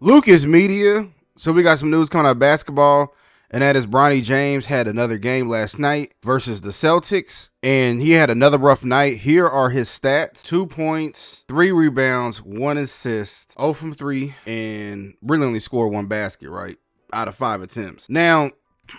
Lucaz Media. So we got some news coming out of basketball, and that is Bronny James had another game last night versus the Celtics, and he had another rough night. Here are his stats: two points, three rebounds, one assist, 0 from three, and really only scored one basket, right? Out of five attempts. Now,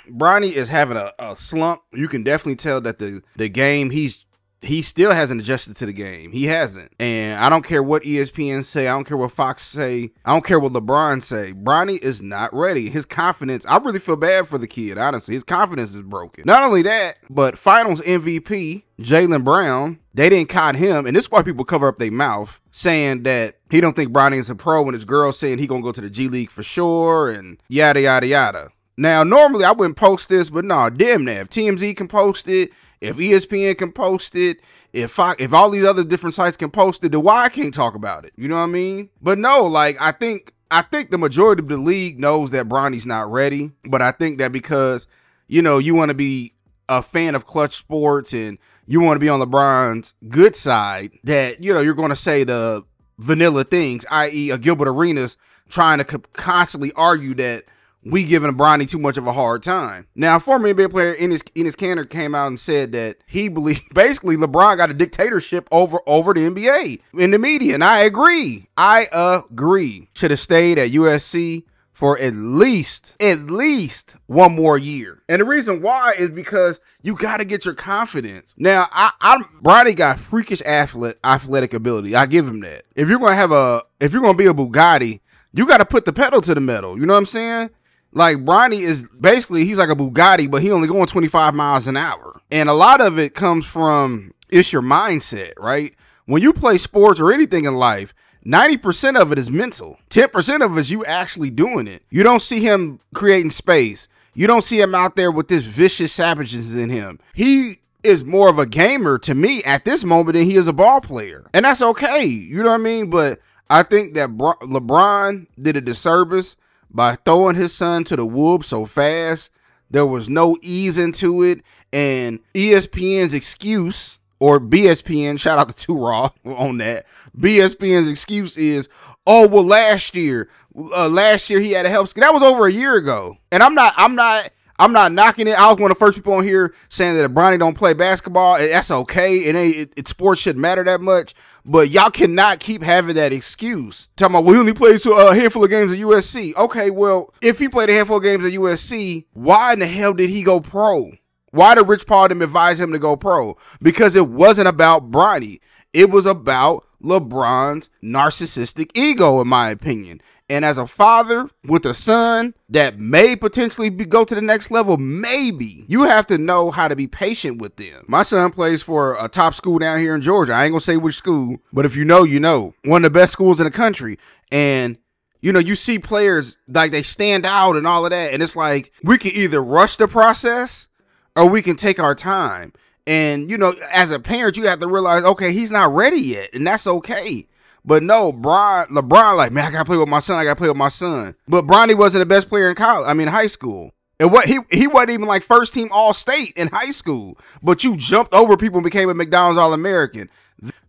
Bronny is having a, a slump. You can definitely tell that the the game he's he still hasn't adjusted to the game. He hasn't. And I don't care what ESPN say. I don't care what Fox say. I don't care what LeBron say. Bronny is not ready. His confidence, I really feel bad for the kid, honestly. His confidence is broken. Not only that, but finals MVP, Jaylen Brown, they didn't caught him. And this is why people cover up their mouth saying that he don't think Bronny is a pro when his girl saying he gonna go to the G League for sure and yada yada yada. Now, normally I wouldn't post this, but nah, damn that. If TMZ can post it, if ESPN can post it, if I, if all these other different sites can post it, then why I can't talk about it? You know what I mean? But no, like I think I think the majority of the league knows that Bronny's not ready. But I think that because you know you want to be a fan of Klutch Sports and you want to be on LeBron's good side, that you know you're going to say the vanilla things, i.e., a Gilbert Arenas trying to constantly argue that we giving Bronny too much of a hard time. Now, former NBA player Enes, Enes Kanter came out and said that he believed basically LeBron got a dictatorship over over the NBA in the media, and I agree. I agree. Should have stayed at USC for at least at least one more year. And the reason why is because you got to get your confidence. Now, I, I Bronny got freakish athlete, athletic ability. I give him that. If you're gonna have a, if you're gonna be a Bugatti, you got to put the pedal to the metal. You know what I'm saying? Like Bronny is basically he's like a Bugatti, but he only going 25 miles an hour. And a lot of it comes from it's your mindset, right? When you play sports or anything in life, 90% of it is mental. 10% of it is you actually doing it. You don't see him creating space. You don't see him out there with this vicious savages in him. He is more of a gamer to me at this moment than he is a ball player. And that's okay. You know what I mean? But I think that LeBron did a disservice by throwing his son to the wolves so fast. There was no ease into it. And ESPN's excuse, or BSPN, shout out to Two Raw on that. BSPN's excuse is, oh well, last year, uh, last year he had a help. That was over a year ago, and I'm not, I'm not I'm not knocking it. I was one of the first people on here saying that if Bronny don't play basketball, that's okay. It ain't it, it, sports shouldn't matter that much. But y'all cannot keep having that excuse. Talking about well, he only plays a handful of games at USC. Okay, well, if he played a handful of games at USC, why in the hell did he go pro? Why did Rich Paul advise him to go pro? Because it wasn't about Bronny. It was about LeBron's narcissistic ego, in my opinion. And as a father with a son that may potentially be, go to the next level, maybe you have to know how to be patient with them. My son plays for a top school down here in Georgia. I ain't gonna say which school, but if you know, you know. One of the best schools in the country. And you know, you see players like they stand out and all of that. And it's like we can either rush the process or we can take our time. And you know, as a parent, you have to realize, okay, he's not ready yet, and that's okay. But no, Bron, LeBron, like, man, I gotta play with my son. I gotta play with my son. But Bronny wasn't the best player in college. I mean, high school. And what he he wasn't even like first team All State in high school. But you jumped over people and became a McDonald's All American.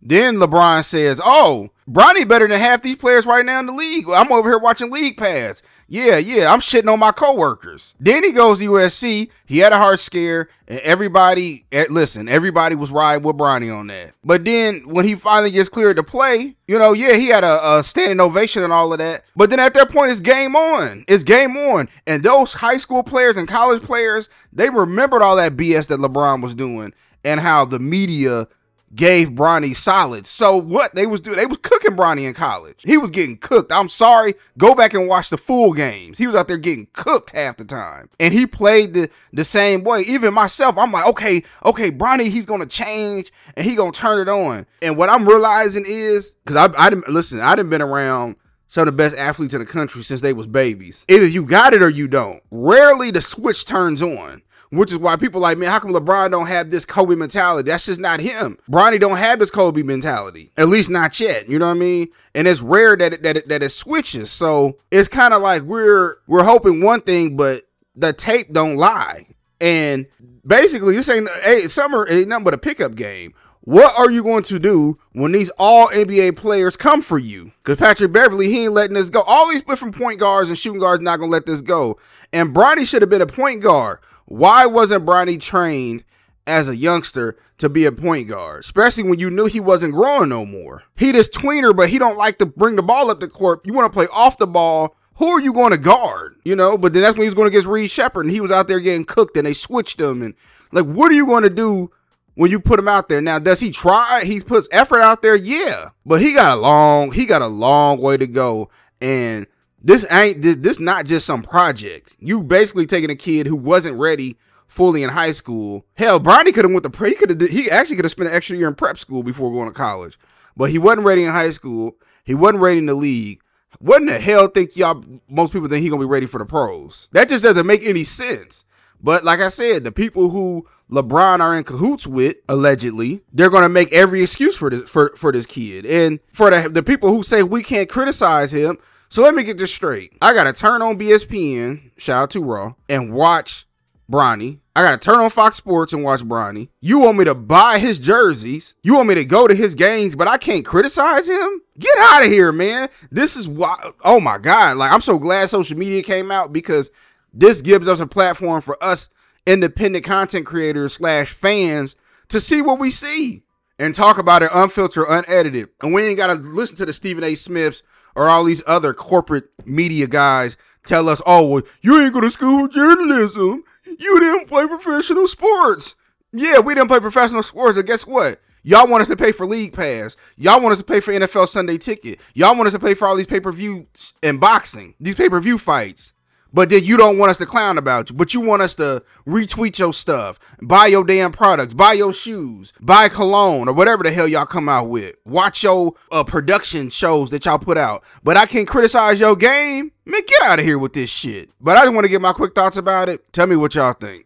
Then LeBron says, "Oh, Bronny better than half these players right now in the league. I'm over here watching League Pass. Yeah, yeah, I'm shitting on my coworkers. Then he goes to USC. He had a heart scare, and everybody, eh, listen, everybody was riding with Bronny on that. But then when he finally gets cleared to play, you know, yeah, he had a, a standing ovation and all of that. But then at that point, it's game on. It's game on. And those high school players and college players, they remembered all that BS that LeBron was doing and how the media gave Bronny solid. So what they was doing, they was cooking Bronny in college. He was getting cooked. I'm sorry. Go back and watch the full games. He was out there getting cooked half the time. And he played the, the same way. Even myself, I'm like, okay, okay, Bronny, he's gonna change and he gonna turn it on. And what I'm realizing is, because I, I didn't listen, I didn't been around some of the best athletes in the country since they was babies. Either you got it or you don't. Rarely the switch turns on which is why people like, man, how come LeBron don't have this Kobe mentality? That's just not him. Bronny don't have this Kobe mentality, at least not yet. You know what I mean? And it's rare that it, that it, that it switches. So it's kind of like we're we're hoping one thing, but the tape don't lie. And basically, this ain't hey summer ain't nothing but a pickup game. What are you going to do when these all NBA players come for you? Because Patrick Beverley, he ain't letting this go. All these different point guards and shooting guards not gonna let this go. And Bronny should have been a point guard. Why wasn't Bronny trained as a youngster to be a point guard, especially when you knew he wasn't growing no more. He this tweener, but he don't like to bring the ball up the court. You want to play off the ball. Who are you going to guard? You know, but then that's when he was going against Reed Sheppard and he was out there getting cooked and they switched him. And like, what are you going to do when you put him out there? Now, does he try? He puts effort out there, yeah. But he got a long, he got a long way to go. And this ain't this, not just some project. You basically taking a kid who wasn't ready fully in high school. Hell, Bronny could have went to he could have he actually could have spent an extra year in prep school before going to college. But he wasn't ready in high school. He wasn't ready in the league. What in the hell think y'all most people think he gonna be ready for the pros? That just doesn't make any sense. But like I said, the people who LeBron are in cahoots with, allegedly, they're gonna make every excuse for this for, for this kid. And for the the people who say we can't criticize him, so let me get this straight. I gotta turn on BSPN, shout out to Raw, and watch Bronny. I gotta turn on Fox Sports and watch Bronny. You want me to buy his jerseys? You want me to go to his games, but I can't criticize him? Get out of here, man. This is why. Oh my god! Like I'm so glad social media came out because this gives us a platform for us independent content creators slash fans to see what we see and talk about it unfiltered, unedited. And we ain't gotta listen to the Stephen A. Smiths or all these other corporate media guys tell us, oh, well, you ain't go to school for journalism. You didn't play professional sports. Yeah, we didn't play professional sports, and guess what? Y'all want us to pay for league pass. Y'all want us to pay for NFL Sunday ticket. Y'all want us to pay for all these pay per view and boxing, these pay per view fights. But then you don't want us to clown about you. But you want us to retweet your stuff, buy your damn products, buy your shoes, buy cologne or whatever the hell y'all come out with. Watch your uh, production shows that y'all put out. But I can't criticize your game. Man, get out of here with this shit. But I just want to get my quick thoughts about it. Tell me what y'all think.